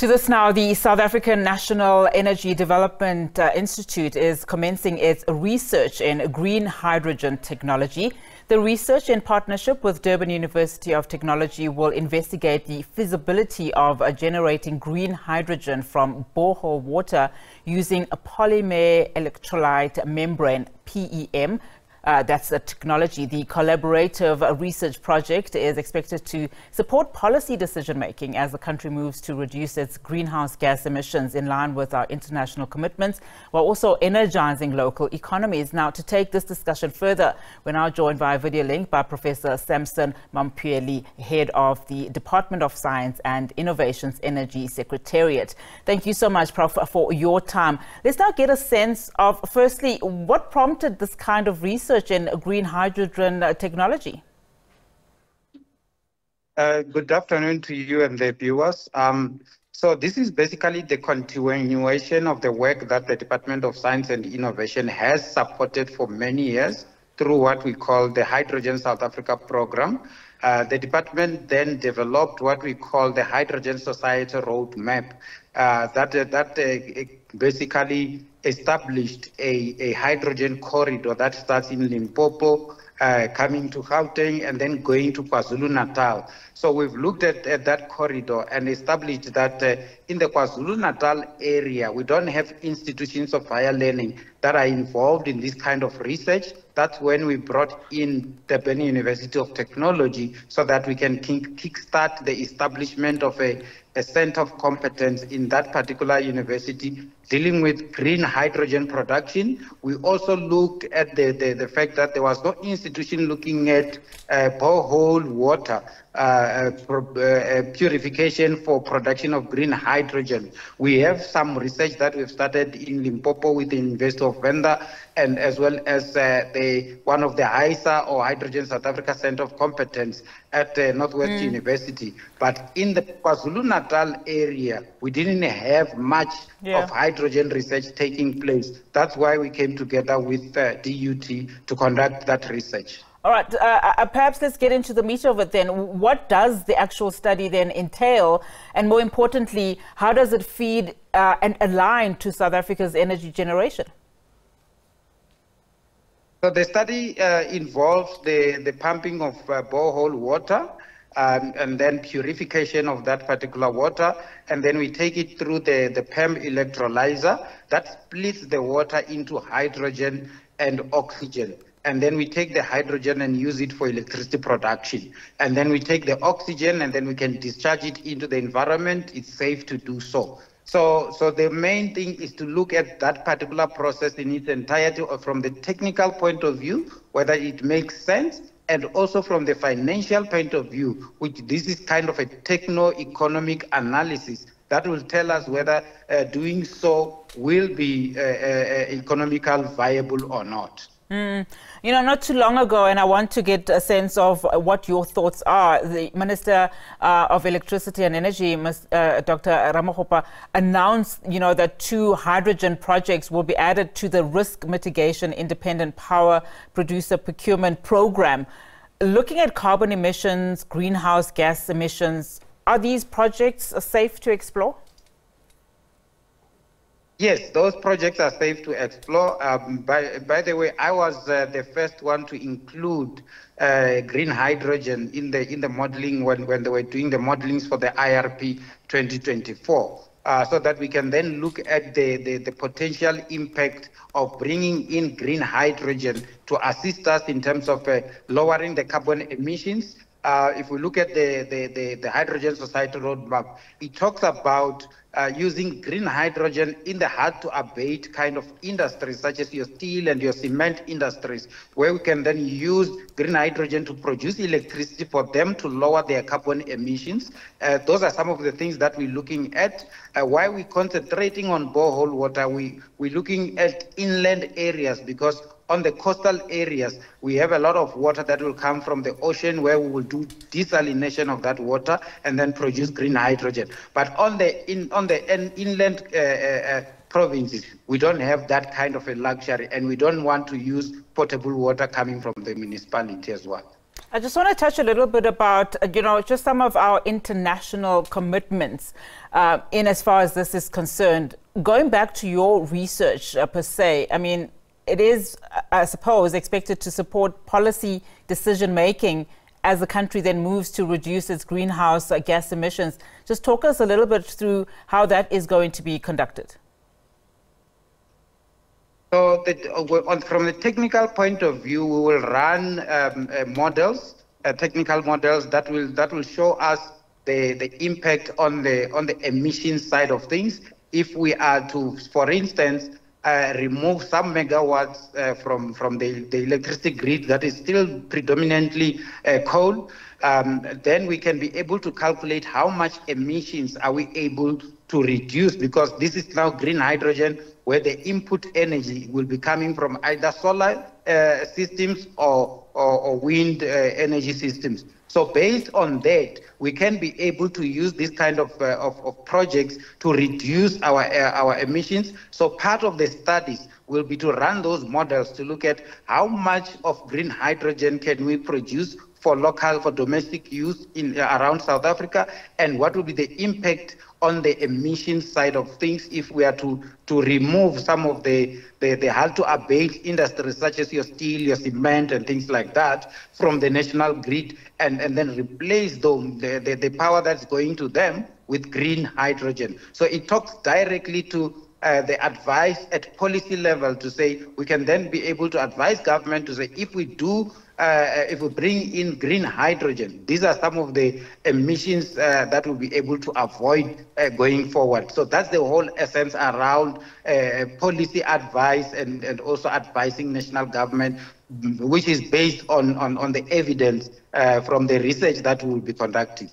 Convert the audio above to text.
To this now, the South African National Energy Development uh, Institute is commencing its research in green hydrogen technology. The research in partnership with Durban University of Technology will investigate the feasibility of uh, generating green hydrogen from borehole water using a polymer electrolyte membrane PEM uh, that's the technology. The collaborative uh, research project is expected to support policy decision making as the country moves to reduce its greenhouse gas emissions in line with our international commitments, while also energizing local economies. Now, to take this discussion further, we're now joined via video link by Professor Sampson Mamphweli, head of the Department of Science and Innovation's Energy Secretariat. Thank you so much, Prof, for your time. Let's now get a sense of, firstly, what prompted this kind of research research in green hydrogen uh, technology? Uh, good afternoon to you and the viewers. Um, so this is basically the continuation of the work that the Department of Science and Innovation has supported for many years through what we call the Hydrogen South Africa program. Uh, the department then developed what we call the Hydrogen Society Roadmap uh, that, that uh, basically established a, a hydrogen corridor that starts in Limpopo, uh, coming to Gauteng and then going to KwaZulu-Natal. So we've looked at, at, that corridor and established that uh, in the KwaZulu-Natal area, we don't have institutions of higher learning that are involved in this kind of research. That's when we brought in the Durban University of Technology so that we can kickstart the establishment of a, a center of competence in that particular university dealing with green hydrogen production. We also looked at the, the, the fact that there was no institution looking at uh, borehole water uh, uh, uh, purification for production of green hydrogen. We have some research that we've started in Limpopo with the University of Venda and as well as uh, the one of the HySA or Hydrogen South Africa Center of Competence at uh, Northwest mm. University. But in the KwaZulu-Natal area, we didn't have much yeah. of hydrogen research taking place. That's why we came together with uh, DUT to conduct that research. All right, uh, uh, perhaps let's get into the meat of it then. What does the actual study then entail? And more importantly, how does it feed uh, and align to South Africa's energy generation? So the study uh, involves the, the pumping of uh, borehole water um, and then purification of that particular water. And then we take it through the, the PEM electrolyzer that splits the water into hydrogen and oxygen and then we take the hydrogen and use it for electricity production. And then we take the oxygen and then we can discharge it into the environment. It's safe to do so. So, so the main thing is to look at that particular process in its entirety or from the technical point of view, whether it makes sense, and also from the financial point of view, which this is kind of a techno-economic analysis that will tell us whether uh, doing so will be uh, uh, economical viable or not. Mm. You know, not too long ago, and I want to get a sense of what your thoughts are. The Minister uh, of Electricity and Energy, uh, Dr. Ramokgopa, announced, you know, that two hydrogen projects will be added to the Risk Mitigation Independent Power Producer Procurement Program. Looking at carbon emissions, greenhouse gas emissions, are these projects safe to explore? Yes, those projects are safe to explore. Um, by, by the way, I was uh, the first one to include uh, green hydrogen in the in the modeling when, when they were doing the modelings for the IRP 2024. Uh, so that we can then look at the, the, the, potential impact of bringing in green hydrogen to assist us in terms of uh, lowering the carbon emissions. Uh, if we look at the, the, the, the Hydrogen Society roadmap, it talks about uh, using green hydrogen in the hard to abate kind of industries, such as your steel and your cement industries, where we can then use green hydrogen to produce electricity for them to lower their carbon emissions. Uh, those are some of the things that we're looking at. Uh, why we're concentrating on borehole water, we, we're looking at inland areas because on the coastal areas, we have a lot of water that will come from the ocean where we will do desalination of that water and then produce green hydrogen. But on the in on the in, inland uh, uh, uh, provinces, we don't have that kind of a luxury, and we don't want to use potable water coming from the municipality as well. I just want to touch a little bit about, uh, you know, just some of our international commitments uh, in as far as this is concerned. Going back to your research uh, per se, I mean, it is, I suppose, expected to support policy decision making as the country then moves to reduce its greenhouse uh, gas emissions. Just talk us a little bit through how that is going to be conducted. So uh, from the technical point of view, we will run um, uh, models, uh, technical models that will that will show us the, the impact on the on the emission side of things. If we are to, for instance, uh, remove some megawatts uh, from from the, the electricity grid that is still predominantly uh, coal, um, then we can be able to calculate how much emissions are we able to reduce because this is now green hydrogen where the input energy will be coming from either solar uh, systems or, or, or wind uh, energy systems. So based on that, we can be able to use this kind of, uh, of, of, projects to reduce our, uh, our emissions. So part of the studies will be to run those models to look at how much of green hydrogen can we produce for local, for domestic use in around South Africa, and what will be the impact on the emission side of things if we are to, to remove some of the, the, the hard to abate industries such as your steel, your cement, and things like that from the national grid and, and then replace them, the, the, the power that's going to them with green hydrogen. So it talks directly to uh, the advice at policy level to say we can then be able to advise government to say if we do uh, if we bring in green hydrogen, these are some of the emissions uh, that we'll be able to avoid uh, going forward. So that's the whole essence around uh, policy advice and, and also advising national government, which is based on, on, on the evidence uh, from the research that we'll be conducting.